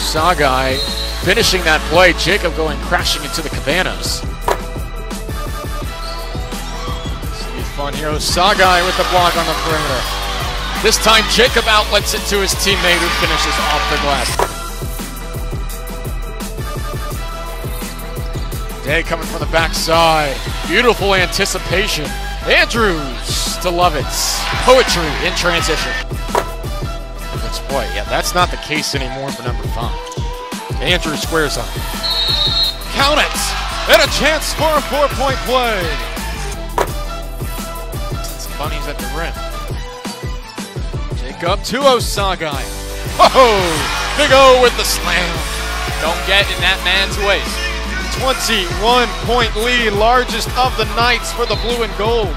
Osagai finishing that play. Jacob going crashing into the cabanas. See fun here. Osagai with the block on the perimeter. This time Jacob outlets it to his teammate who finishes off the glass. Day coming from the backside. Beautiful anticipation. Andrews to Lovitz. Poetry in transition. Let's play. Yeah, that's not the case anymore for number five. Andrew squares up. Count it! And a chance for a four-point play. Some bunnies at the rim. Jacob to Osagai. Whoa! Big O with the slam. Don't get in that man's way. 21 point lead, largest of the nights for the blue and gold.